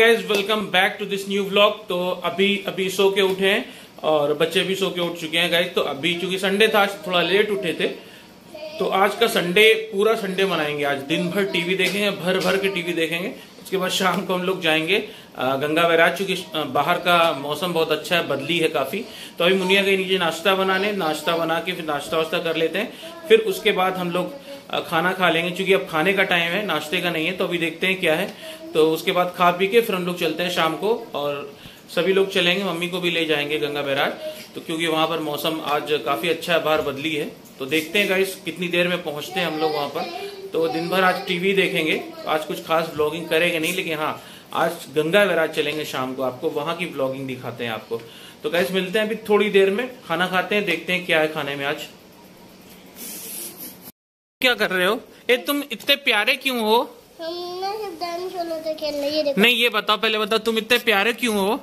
Guys welcome back to this new vlog तो अभी अभी सो के उठे हैं और बच्चे भी सो के उठ चुके हैं गाइज़ तो अभी चूँकि संडे था आज थोड़ा लेट उठे थे। तो आज का संडे पूरा संडे मनाएँगे आज। दिन भर टीवी देखेंगे, भर भर के टीवी देखेंगे। उसके बाद शाम को हम लोग जाएँगे गंगा बैराज, चूँकि बाहर का मौसम बहुत अच्छा है, बदली है काफ़ी। तो अभी मुनिया गई नीचे नाश्ता बनाने, नाश्ता बना के फिर नाश्ता वास्ता कर लेते हैं। फिर उसके बाद हम लोग खाना खा लेंगे, क्योंकि अब खाने का टाइम है, नाश्ते का नहीं है तो अभी देखते हैं क्या है। तो उसके बाद खा पी के फिर हम लोग चलते हैं शाम को, और सभी लोग चलेंगे, मम्मी को भी ले जाएँगे गंगा बैराज। तो क्योंकि वहाँ पर मौसम आज काफ़ी अच्छा है बाहर बदली है तो देखते हैं गाइस कितनी देर में पहुँचते हैं हम लोग वहाँ पर। तो दिन भर आज टीवी देखेंगे, आज कुछ खास ब्लॉगिंग करेंगे नहीं, लेकिन हाँ आज गंगा बैराज चलेंगे शाम को आपको, वहाँ की ब्लॉगिंग दिखाते हैं आपको। तो गाइस मिलते हैं अभी थोड़ी देर में, खाना खाते हैं, देखते हैं क्या है खाने में आज। क्या कर रहे हो? ए तुम इतने प्यारे क्यों हो? हमने देखो। नहीं ये बताओ पहले बताओ तुम इतने प्यारे क्यों हो?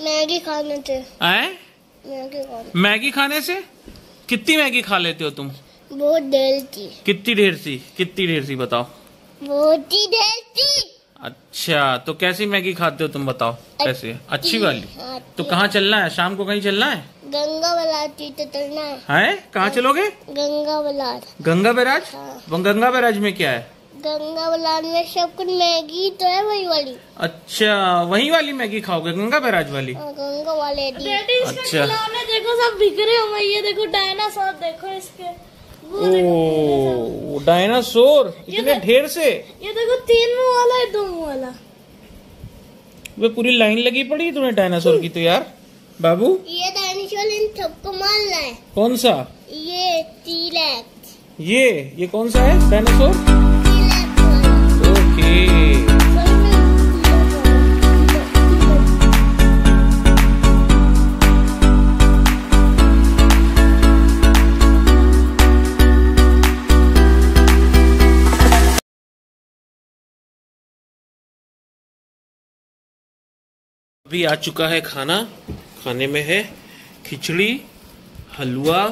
मैगी खाने से। आए मैगी खाने मैगी खाने से? कितनी मैगी खा लेते हो तुम? बहुत देर थी। कितनी ढेर सी? कितनी ढेर सी बताओ। बहुत ही देर थी। अच्छा तो कैसी मैगी खाते हो तुम बताओ? कैसे अच्छी वाली? हाँ, तो कहाँ चलना है? शाम को कहीं चलना है? गंगा बलाती तो चलना है। हैं? कहाँ चलोगे? गंगा बलार गंगा बैराज? हाँ। गंगा बैराज में क्या है? गंगा बलार में सब कुछ मैगी तो है वही वाली। अच्छा वही वाली मैगी खाओगे? गंगा बैराज वाली? और गंगा वाले अच्छा। देखो सब बिखरे हुए ये देखो डायनासोर देखो इसके। ओ डायनासोर इतने ढेर से? ये देखो तीन मुँह वाला है दो मुँह वाला। वे पूरी लाइन लगी पड़ी तुम्हें डायनासोर की तो यार बाबू? ये डायनासोर इन सबको मार रहा है। कौन सा? ये टीलैक्स ये ये कौन सा है डायनासोर? अभी आ चुका है खाना। खाने में है खिचड़ी हलवा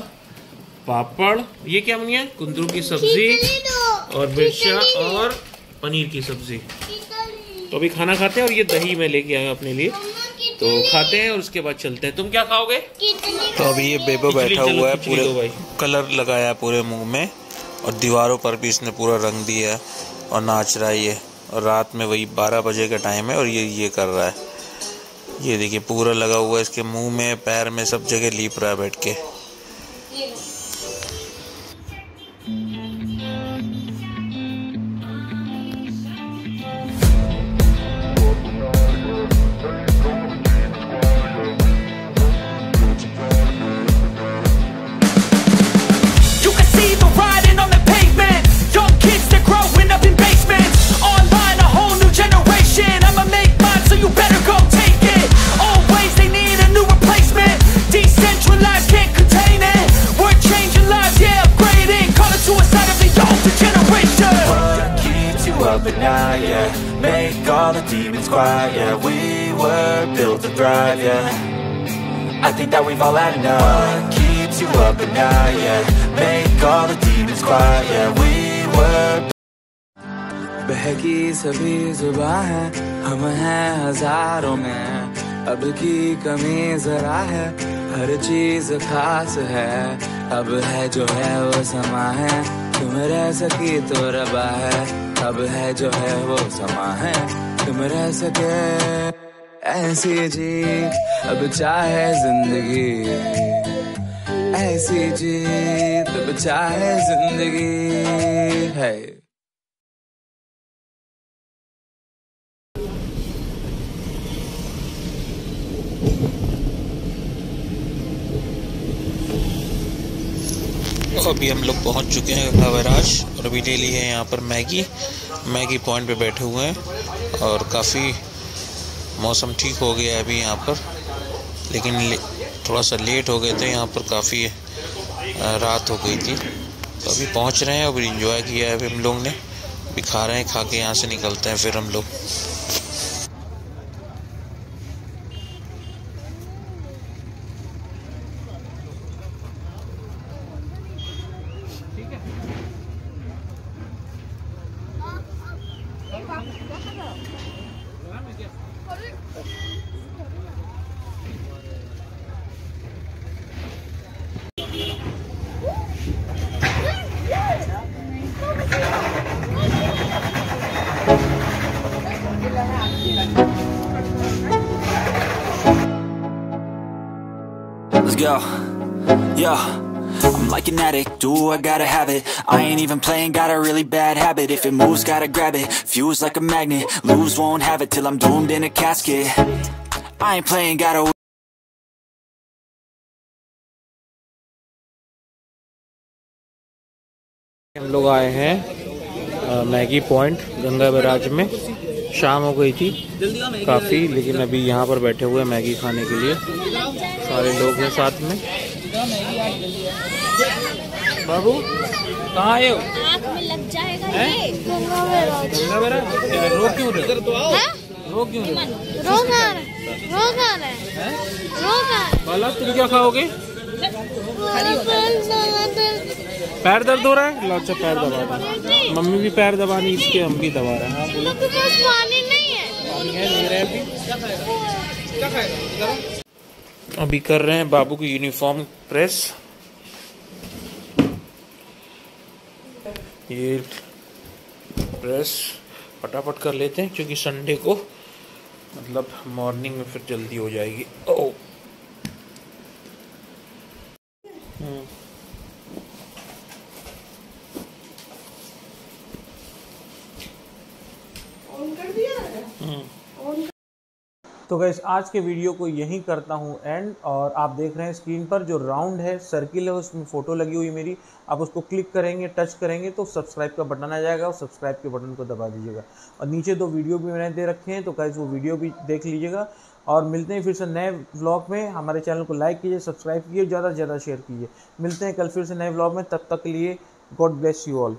पापड़। ये क्या बनी है? कुंदरू की सब्ज़ी और मिर्चा और पनीर की सब्ज़ी। तो अभी खाना खाते हैं और ये दही मैं लेके आया अपने लिए। तो खाते हैं और उसके बाद चलते हैं। तुम क्या खाओगे? तो अभी ये बेबो बैठा हुआ है पूरे कलर लगाया है पूरे मुँह में और दीवारों पर भी इसने पूरा रंग दिया है और नाच रहा है ये। और रात में वही बारह बजे का टाइम है और ये ये कर रहा है। ये देखिए, पूरा लगा हुआ है इसके मुँह में, पैर में, सब जगह लीप रहा है बैठ के। The demons quiet, yeah We were built to thrive, yeah I think that we've all had enough What keeps you up at night, yeah Make all the demons quiet, yeah We were बहकी सभी जुबा है हम हैं हज़ारों में अब की कमी जरा है हर चीज़ खास है अब है जो है वो समा है तुम रह सकी तो रबा है अब है जो है वो समा है तुम रह सके। ऐसी जी अब चाहे ज़िंदगी। ऐसी जी अब चाहे ज़िंदगी। है। तो अभी हम लोग पहुँच चुके हैं गंगावराज और अभी ले ली है यहाँ पर मैगी। मैगी पॉइंट पे बैठे हुए हैं और काफ़ी मौसम ठीक हो गया है अभी यहाँ पर। लेकिन ले, थोड़ा सा लेट हो गए थे यहाँ पर काफ़ी रात हो गई थी। तो अभी पहुँच रहे हैं अभी इंजॉय किया है अभी हम लोग ने। अभी खा रहे हैं खा के यहाँ से निकलते हैं फिर हम लोग। Let's go. Yeah. I'm like an addict, do I gotta have it I ain't even playing, got a really bad habit If it moves, gotta grab it, fuse like a magnet Lose, won't have it till I'm doomed in a casket I ain't playing, gotta हम लोग आए हैं Maggi point Ganga barrage में शाम हो गई थी काफ़ी लेकिन अभी यहाँ पर बैठे हुए मैगी खाने के लिए सारे लोग हैं साथ में बाबू कहाँ आए हो आँख में लग जाएगा ये। गंगा में रोज गंगा बैराज रो क्यों रहे रो क्यों रहे रोग आ रहा? है रोग आ रहा? है? रोग आ बाला तुम क्या खाओगे? पैर दर्द हो रहा है। लो अच्छा पैर दबा दो। मम्मी भी पैर दबानी इसके हम भी दबा रहे हैं। हाँ, पास पानी नहीं है। पानी है ले रहे हैं अभी अभी कर रहे हैं बाबू की यूनिफॉर्म प्रेस। ये प्रेस फटाफट कर लेते हैं क्योंकि संडे को मतलब मॉर्निंग में फिर जल्दी हो जाएगी। ओ। तो गैस आज के वीडियो को यहीं करता हूँ एंड और आप देख रहे हैं स्क्रीन पर जो राउंड है सर्किल है, उसमें फ़ोटो लगी हुई मेरी। आप उसको क्लिक करेंगे टच करेंगे तो सब्सक्राइब का बटन आ जाएगा और सब्सक्राइब के बटन को दबा दीजिएगा। और नीचे दो वीडियो भी मैंने दे रखे हैं तो गैस वो वीडियो भी देख लीजिएगा। और मिलते हैं फिर से नए ब्लॉग में। हमारे चैनल को लाइक कीजिए सब्सक्राइब कीजिए, ज़्यादा से ज़्यादा शेयर कीजिए। मिलते हैं कल फिर से नए ब्लॉग में। तब तक के लिए गॉड ब्लेस यू ऑल